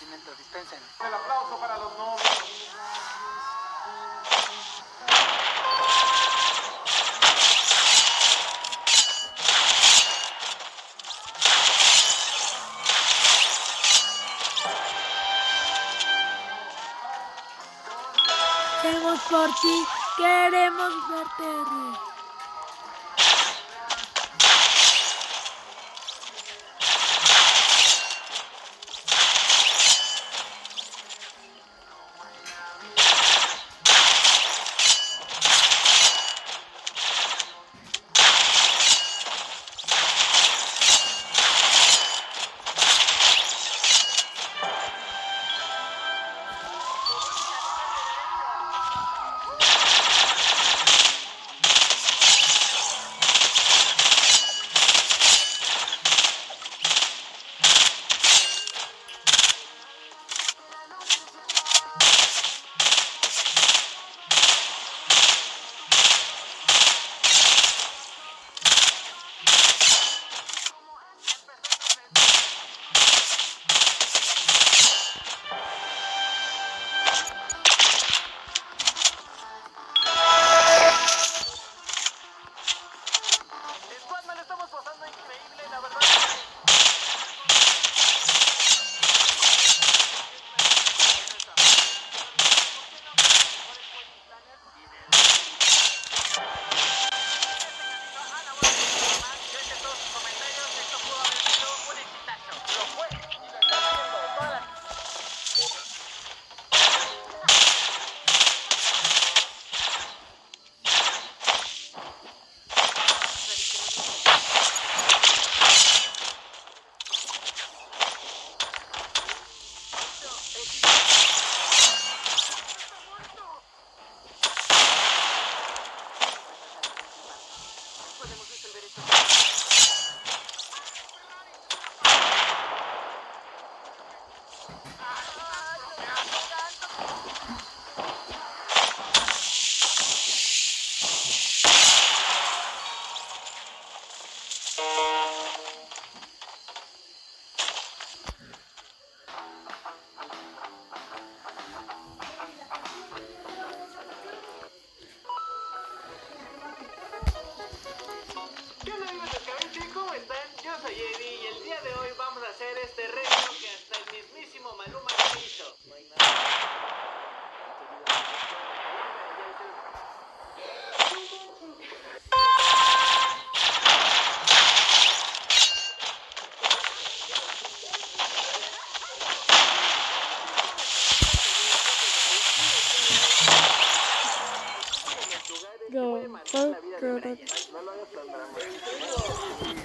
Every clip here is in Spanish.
sentimientos, dispensen. El aplauso para los novios. Queremos por ti, queremos verte soy Eddie y el día de hoy vamos a hacer este reto no, Maluma no go. hizo. No hay nada. Yo, no, no, no, no, no, no, no, no,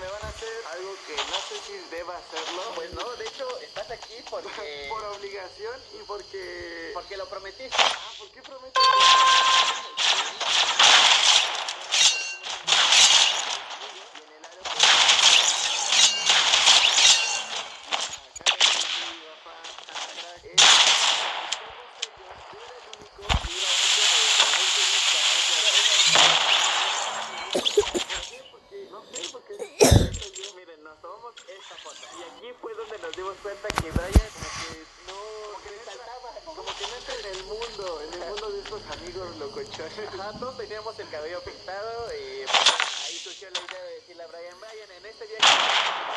Me van a hacer algo que no sé si deba hacerlo. Pues no, de hecho, estás aquí porque... Por obligación y porque... Porque lo prometiste. Que Brian como que no... Que saltaba, como que no entra en el mundo, en el mundo de estos amigos locochones. Ajá, todos teníamos el cabello pintado y pues, ahí surgió la idea de decirle a Brian, Brian, en este viaje